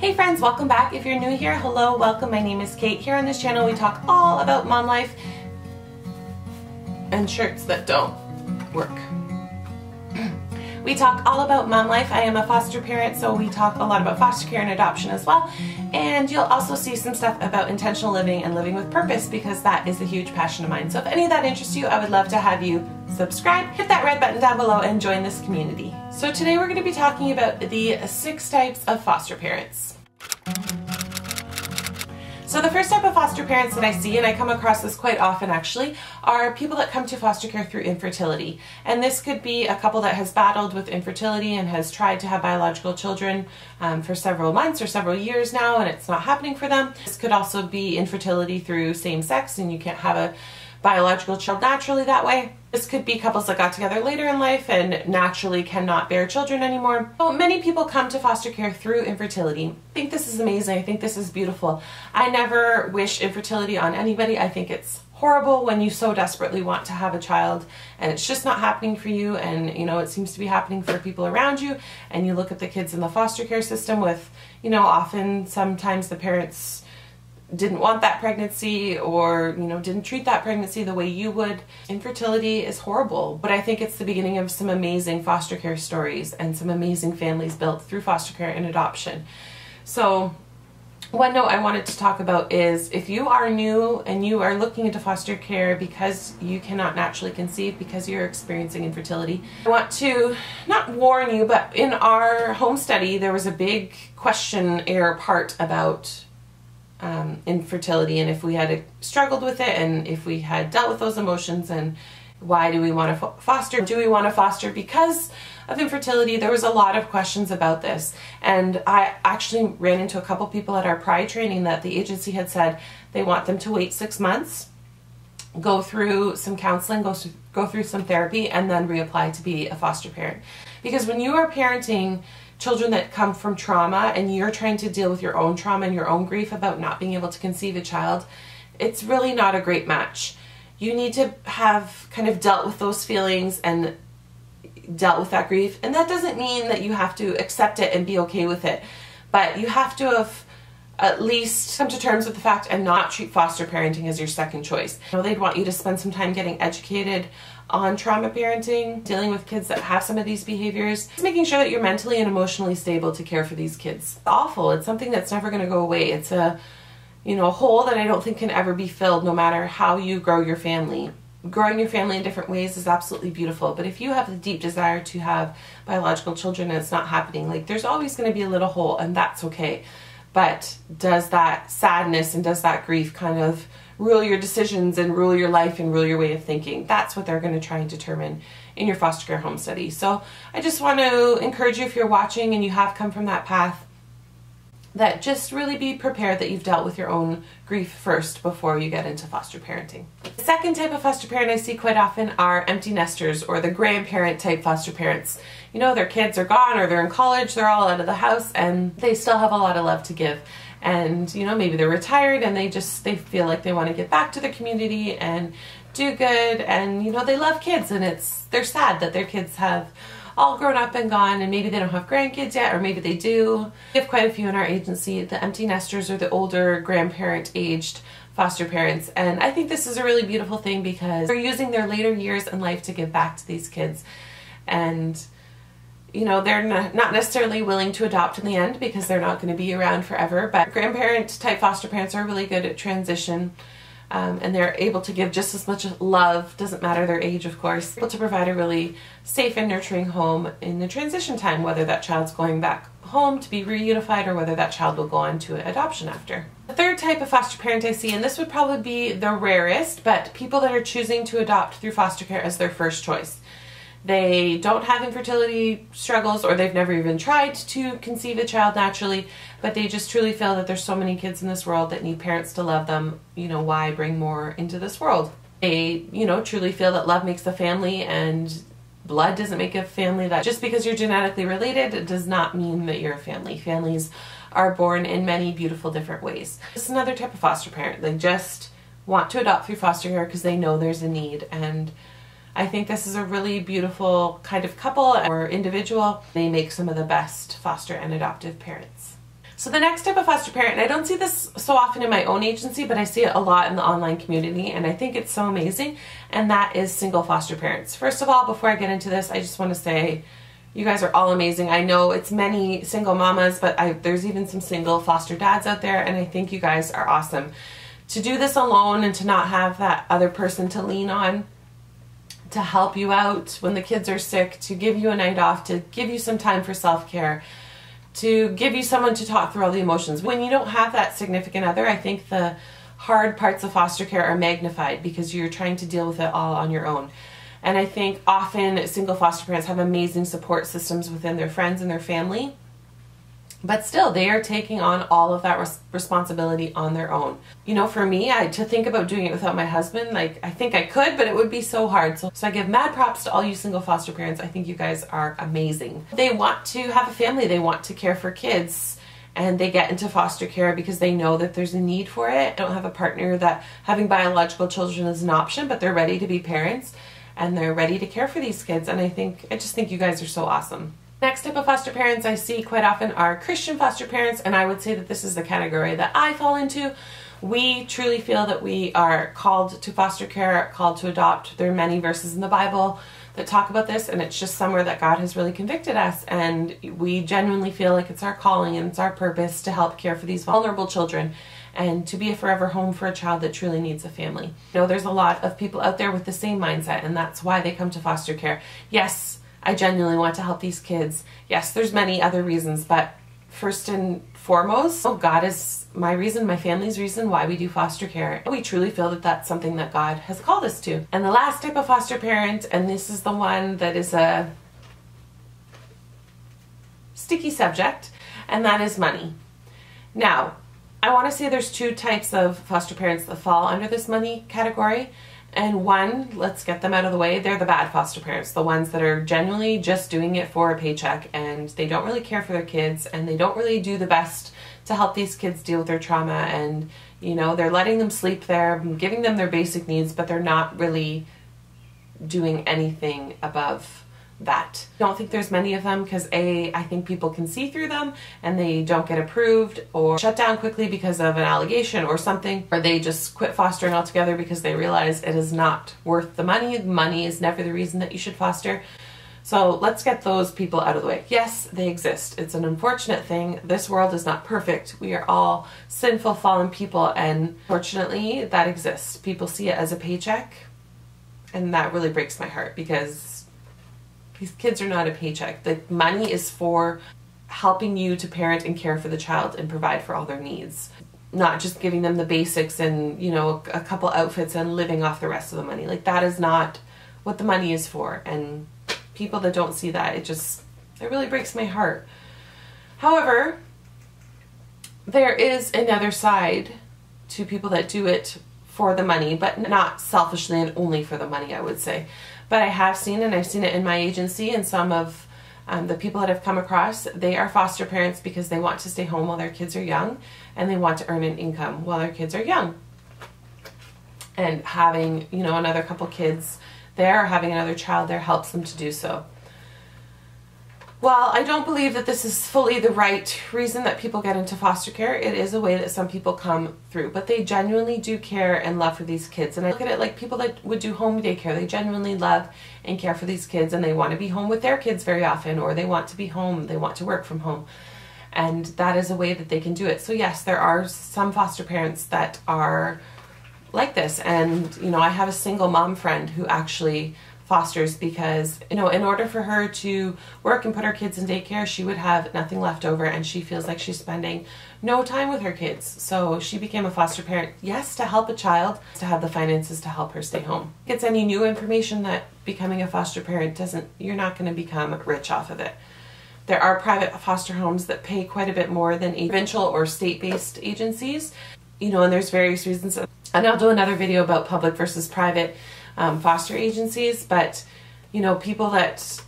Hey friends, welcome back. If you're new here, hello, welcome. My name is Kait. Here on this channel we talk all about mom life and shirts that don't work. We talk all about mom life. I am a foster parent, so we talk a lot about foster care and adoption as well. And you'll also see some stuff about intentional living and living with purpose because that is a huge passion of mine. So if any of that interests you, I would love to have you subscribe, hit that red button down below, and join this community. So today we're going to be talking about the six types of foster parents. So the first type of foster parents that I see, and I come across this quite often actually, are people that come to foster care through infertility. And this could be a couple that has battled with infertility and has tried to have biological children um, for several months or several years now and it's not happening for them. This could also be infertility through same sex and you can't have a biological child naturally that way. This could be couples that got together later in life and naturally cannot bear children anymore. So many people come to foster care through infertility. I think this is amazing. I think this is beautiful. I never wish infertility on anybody. I think it's horrible when you so desperately want to have a child and it's just not happening for you and you know it seems to be happening for people around you and you look at the kids in the foster care system with you know often sometimes the parents didn't want that pregnancy or you know didn't treat that pregnancy the way you would infertility is horrible. But i think it's the beginning of some amazing foster care stories and some amazing families built through foster care and adoption. So one note I wanted to talk about is if you are new and you are looking into foster care because you cannot naturally conceive because you're experiencing infertility, I want to not warn you, but in our home study there was a big questionnaire part about um, infertility and if we had struggled with it and if we had dealt with those emotions and why do we want to foster? Do we want to foster because of infertility? There was a lot of questions about this and I actually ran into a couple people at our Pride training that the agency had said they want them to wait six months go through some counseling, go, go through some therapy, and then reapply to be a foster parent. Because when you are parenting children that come from trauma and you're trying to deal with your own trauma and your own grief about not being able to conceive a child, it's really not a great match. You need to have kind of dealt with those feelings and dealt with that grief. And that doesn't mean that you have to accept it and be okay with it, but you have to have at least come to terms with the fact and not treat foster parenting as your second choice. You know, they'd want you to spend some time getting educated on trauma parenting, dealing with kids that have some of these behaviors, making sure that you're mentally and emotionally stable to care for these kids. It's awful. It's something that's never going to go away. It's a, you know, a hole that I don't think can ever be filled no matter how you grow your family. Growing your family in different ways is absolutely beautiful, but if you have the deep desire to have biological children and it's not happening, like there's always going to be a little hole and that's okay. But does that sadness and does that grief kind of rule your decisions and rule your life and rule your way of thinking. That's what they're going to try and determine in your foster care home study. So I just want to encourage you if you're watching and you have come from that path that just really be prepared that you've dealt with your own grief first before you get into foster parenting. The second type of foster parent I see quite often are empty nesters or the grandparent type foster parents. You know, their kids are gone or they're in college, they're all out of the house and they still have a lot of love to give and you know maybe they're retired and they just they feel like they want to get back to the community and do good and you know they love kids and it's they're sad that their kids have all grown up and gone and maybe they don't have grandkids yet or maybe they do. We have quite a few in our agency. The empty nesters are the older grandparent aged foster parents and I think this is a really beautiful thing because they're using their later years in life to give back to these kids and you know, they're not necessarily willing to adopt in the end because they're not going to be around forever. But grandparent type foster parents are really good at transition um, and they're able to give just as much love, doesn't matter their age, of course, able to provide a really safe and nurturing home in the transition time, whether that child's going back home to be reunified or whether that child will go on to adoption after. The third type of foster parent I see, and this would probably be the rarest, but people that are choosing to adopt through foster care as their first choice they don't have infertility struggles or they've never even tried to conceive a child naturally, but they just truly feel that there's so many kids in this world that need parents to love them. You know, why bring more into this world? They, you know, truly feel that love makes the family and blood doesn't make a family. That just because you're genetically related it does not mean that you're a family. Families are born in many beautiful different ways. Is another type of foster parent. They just want to adopt through foster care because they know there's a need and I think this is a really beautiful kind of couple or individual. They make some of the best foster and adoptive parents. So the next type of foster parent, and I don't see this so often in my own agency, but I see it a lot in the online community, and I think it's so amazing, and that is single foster parents. First of all, before I get into this, I just want to say you guys are all amazing. I know it's many single mamas, but I, there's even some single foster dads out there, and I think you guys are awesome. To do this alone and to not have that other person to lean on, to help you out when the kids are sick, to give you a night off, to give you some time for self care, to give you someone to talk through all the emotions. When you don't have that significant other, I think the hard parts of foster care are magnified because you're trying to deal with it all on your own. And I think often single foster parents have amazing support systems within their friends and their family but still they are taking on all of that res- responsibility on their own. You know for me i to think about doing it without my husband like i think i could but it would be so hard. So, so i give mad props to all you single foster parents. I think you guys are amazing. They want to have a family. They want to care for kids and they get into foster care because they know that there's a need for it. I don't have a partner that having biological children is an option but they're ready to be parents and they're ready to care for these kids. And i think i just think you guys are so awesome Next type of foster parents I see quite often are Christian foster parents, and I would say that this is the category that I fall into. We truly feel that we are called to foster care, called to adopt. There are many verses in the Bible that talk about this, and it's just somewhere that God has really convicted us. And we genuinely feel like it's our calling and it's our purpose to help care for these vulnerable children and to be a forever home for a child that truly needs a family. You know, there's a lot of people out there with the same mindset, and that's why they come to foster care. Yes, I genuinely want to help these kids. Yes, there's many other reasons, but first and foremost, oh, God is my reason, my family's reason why we do foster care. We truly feel that that's something that God has called us to. And the last type of foster parent, and this is the one that is a sticky subject, and that is money. Now, I want to say there's two types of foster parents that fall under this money category. And one, let's get them out of the way, they're the bad foster parents, the ones that are genuinely just doing it for a paycheck and they don't really care for their kids and they don't really do the best to help these kids deal with their trauma and you know, they're letting them sleep there, giving them their basic needs, but they're not really doing anything above that. Don't think there's many of them because A, I think people can see through them and they don't get approved or shut down quickly because of an allegation or something, or they just quit fostering altogether because they realize it is not worth the money. Money is never the reason that you should foster. So let's get those people out of the way. Yes, they exist. It's an unfortunate thing. This world is not perfect. We are all sinful, fallen people, and fortunately, that exists. People see it as a paycheck, and that really breaks my heart because these kids are not a paycheck. The money is for helping you to parent and care for the child and provide for all their needs. Not just giving them the basics and, you know, a couple outfits and living off the rest of the money. Like that is not what the money is for. And people that don't see that, it just it really breaks my heart. However, there is another side to people that do it for the money, but not selfishly and only for the money, I would say. But I have seen, and I've seen it in my agency and some of um, the people that have come across, they are foster parents because they want to stay home while their kids are young and they want to earn an income while their kids are young. And having, you know, another couple kids there or having another child there helps them to do so. While I don't believe that this is fully the right reason that people get into foster care, it is a way that some people come through. But they genuinely do care and love for these kids. And I look at it like people that would do home daycare. They genuinely love and care for these kids and they want to be home with their kids very often or they want to be home, they want to work from home. And that is a way that they can do it. So yes, there are some foster parents that are like this. And, you know, I have a single mom friend who actually fosters because you know in order for her to work and put her kids in daycare she would have nothing left over and she feels like she's spending no time with her kids. So she became a foster parent yes to help a child to have the finances to help her stay home. It's any new information that becoming a foster parent doesn't you're not going to become rich off of it. There are private foster homes that pay quite a bit more than provincial or state-based agencies you know and there's various reasons. And I'll do another video about public versus private um, foster agencies, but you know, people that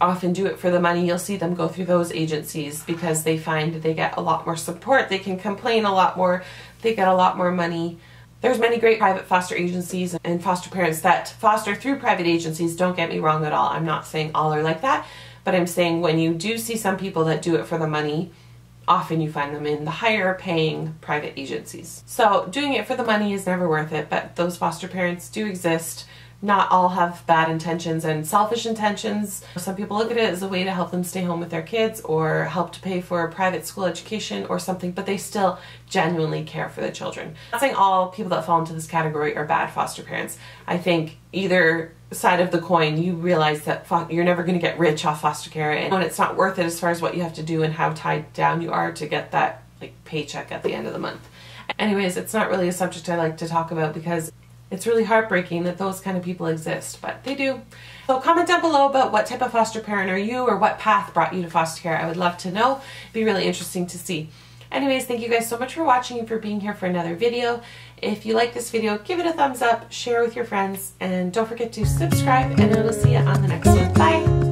often do it for the money, you'll see them go through those agencies because they find they get a lot more support, they can complain a lot more, they get a lot more money. There's many great private foster agencies and foster parents that foster through private agencies. Don't get me wrong at all. I'm not saying all are like that, but I'm saying when you do see some people that do it for the money, often you find them in the higher paying private agencies. So doing it for the money is never worth it, but those foster parents do exist not all have bad intentions and selfish intentions. Some people look at it as a way to help them stay home with their kids or help to pay for a private school education or something, but they still genuinely care for the children. I'm not saying all people that fall into this category are bad foster parents. I think either side of the coin, you realize that you're never going to get rich off foster care and it's not worth it as far as what you have to do and how tied down you are to get that like paycheck at the end of the month. Anyways, it's not really a subject I like to talk about because it's really heartbreaking that those kind of people exist, but they do. So comment down below about what type of foster parent are you or what path brought you to foster care. I would love to know. It'd be really interesting to see. Anyways, thank you guys so much for watching and for being here for another video. If you like this video, give it a thumbs up, share with your friends, and don't forget to subscribe, and I will see you on the next one. Bye!